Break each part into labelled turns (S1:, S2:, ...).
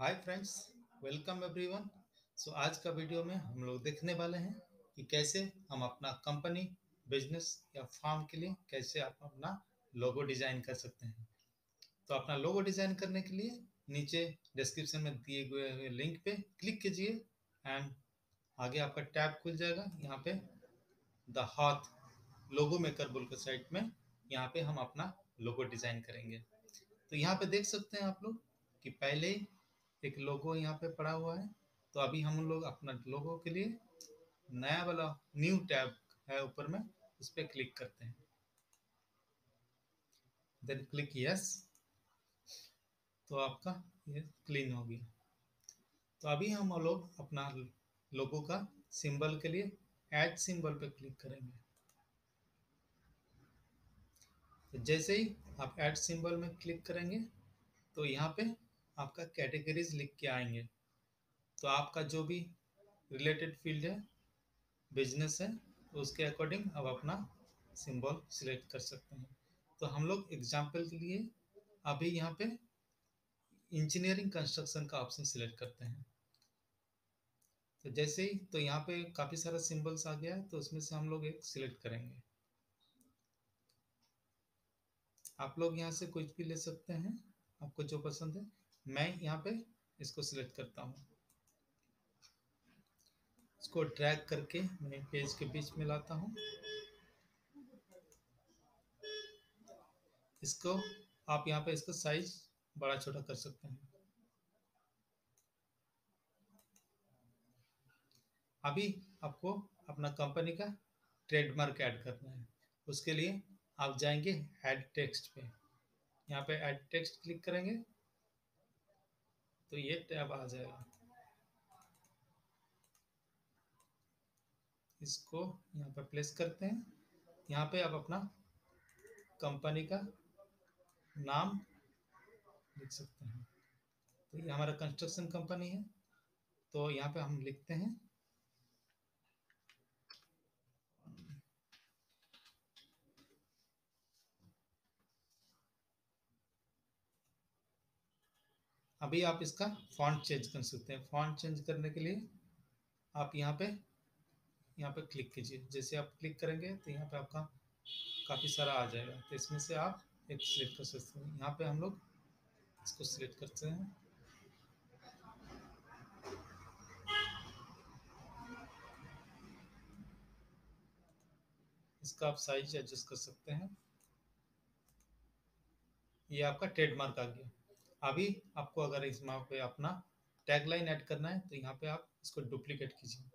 S1: Hi friends welcome everyone so आज का video में हम लोग देखने वाले हैं कि कैसे हम अपना कंपनी बिज़नेस या फार्म के लिए कैसे आप अपना लोगो डिज़ाइन कर सकते हैं। तो अपना लोगो डिज़ाइन करने के लिए नीचे डिस्क्रिप्शन में दिए हुए लिंक पे क्लिक कीजिए एंड आगे आपका टैब खुल जाएगा। यहाँ पे द हाथ लोगो मेकर बोल के साइट में यहाँ पे हम अपना लोगो डिज़ाइन करेंगे। तो यहाँ पे देख सकते हैं आप लोग कि पहले एक लोगो यहाँ पे पड़ा हुआ है। तो अभी हम लोग अपना लोगो के लिए नया वाला न्यू टैब है ऊपर में, उस पर क्लिक करते हैं। देन क्लिक यस तो आपका ये क्लीन हो गया। तो अभी हम लोग अपना लोगो का सिंबल के लिए ऐड सिंबल पे क्लिक करेंगे। तो जैसे ही आप ऐड सिंबल में क्लिक करेंगे तो यहाँ पे आपका कैटेगरीज लिख के आएँगे। तो आपका जो भी रिलेटेड फ़ील्ड है बिज़नेस है, उसके अकॉर्डिंग आप अपना सिंबल सिलेक्ट कर सकते हैं। तो हम लोग एग्ज़ाम्पल के लिए अभी यहाँ पे इंजीनियरिंग कंस्ट्रक्शन का ऑप्शन सिलेक्ट करते हैं। तो जैसे ही तो यहाँ पे काफ़ी सारा सिंबल्स आ गया है तो उसमें से हम लोग एक सिलेक्ट करेंगे। आप लोग यहाँ से कुछ भी ले सकते हैं, आपको जो पसंद है। मैं यहाँ पे इसको सिलेक्ट करता हूँ। इसको ड्रैग करके मैं पेज के बीच में लाता हूँ। इसको आप यहाँ पे इसका साइज़ बड़ा छोटा कर सकते हैं। अभी आपको अपना कंपनी का ट्रेडमार्क ऐड करना है। उसके लिए आप जाएँगे ऐड टेक्स्ट पे। यहाँ पे ऐड टेक्स्ट क्लिक करेंगे। तो ये टैब आ जाएगा। इसको यहाँ पर प्लेस करते हैं। यहाँ पे आप अपना कंपनी का नाम लिख सकते हैं। तो ये हमारा कंस्ट्रक्शन कंपनी है। तो यहाँ पे हम लिखते हैं अभी आप इसका फॉन्ट चेंज कर सकते हैं। फॉन्ट चेंज करने के लिए आप यहाँ पे यहाँ पे क्लिक कीजिए। जैसे आप क्लिक करेंगे तो यहाँ पे आपका काफ़ी सारा आ जाएगा। तो इसमें से आप एक सिलेक्ट कर सकते हैं। यहाँ पे हम लोग इसको सिलेक्ट करते हैं। इसका आप साइज़ एडजस्ट कर सकते हैं। ये आपका ट्रेडमार्क आ गया। अभी आपको अगर इस माप पे अपना टैगलाइन ऐड करना है तो यहाँ पे आप इसको डुप्लीकेट कीजिए।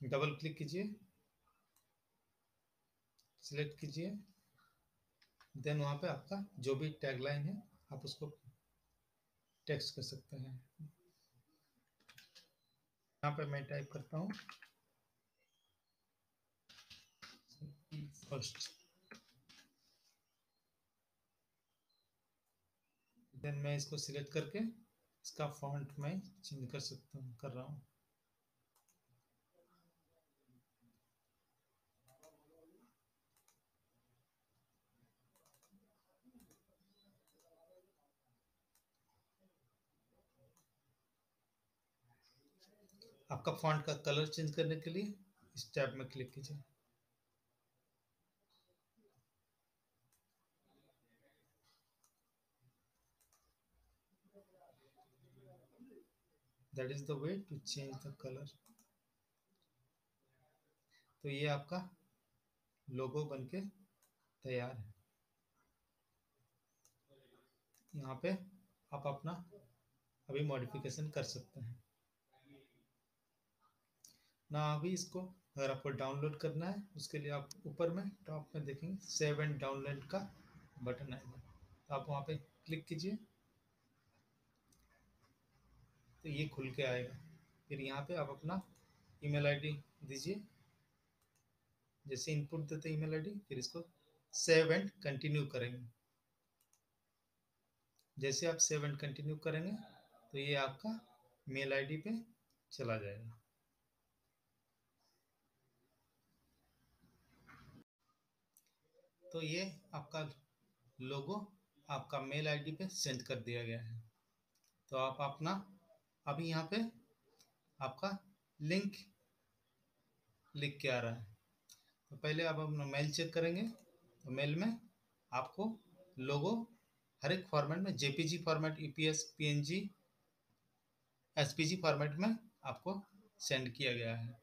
S1: डबल क्लिक कीजिए। सिलेक्ट कीजिए। देन वहाँ पे आपका जो भी टैगलाइन है, आप उसको टेक्स्ट कर सकते हैं। यहाँ पे मैं टाइप करता हूँ। फ़र्स्ट देन मैं इसको सिलेक्ट करके इसका फॉन्ट मैं चेंज कर सकता हूँ, कर रहा हूँ। आपका फॉन्ट का कलर चेंज करने के लिए इस टैब में क्लिक कीजिए। That is the way to change the color. तो ये आपका लोगो बनके तैयार है। यहाँ पे आप अपना अभी मॉडिफिकेशन कर सकते हैं। ना अभी इसको अगर आपको डाउनलोड करना है, उसके लिए आप ऊपर में टॉप में देखेंगे सेव एंड डाउनलोड का बटन आएगा। तो आप वहाँ पे क्लिक कीजिए। तो ये खुल के आएगा। फिर यहाँ पे आप अपना ईमेल आईडी दीजिए। जैसे इनपुट देते ईमेल आईडी, फिर इसको सेव एंड कंटिन्यू करेंगे। जैसे आप सेव एंड कंटिन्यू करेंगे तो ये आपका मेल आईडी पे चला जाएगा। तो ये आपका लोगो आपका मेल आईडी पे सेंड कर दिया गया है। तो आप अपना अभी यहाँ पे आपका लिंक लिख के आ रहा है। तो पहले आप अपना मेल चेक करेंगे। तो मेल में आपको लोगो हर एक फॉर्मेट में JPG format EPS PNG SPG format में आपको सेंड किया गया है।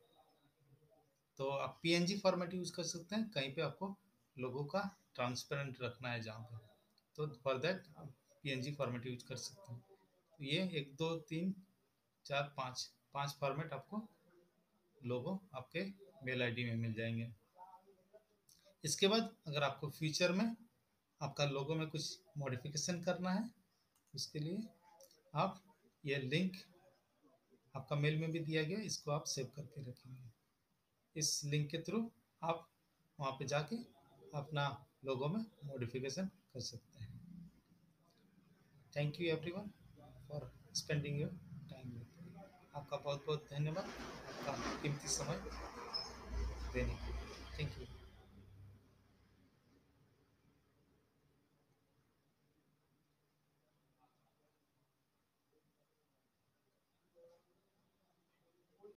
S1: तो आप पीएनजी फॉर्मेट यूज़ कर सकते हैं। कहीं पे आपको लोगों का ट्रांसपेरेंट रखना है जहाँ पे। तो फॉर देट आप पीएनजी फॉर्मेट यूज़ कर सकते हैं। तो ये एक, दो, तीन चार, पाँच, पाँच फॉर्मेट आपको लोगो आपके मेल आईडी में मिल जाएँगे। इसके बाद अगर आपको फ्यूचर में आपका लोगो में कुछ मॉडिफिकेशन करना है, उसके लिए आप ये लिंक आपका मेल में भी दिया गया, इसको आप सेव करके रखेंगे। इस लिंक के थ्रू आप वहाँ पे जाके अपना लोगों में मॉडिफिकेशन कर सकते हैं। Thank you everyone for spending your आपका बहुत बहुत धन्यवाद। आपका कीमती समय देने के लिए।